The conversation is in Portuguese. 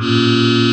Música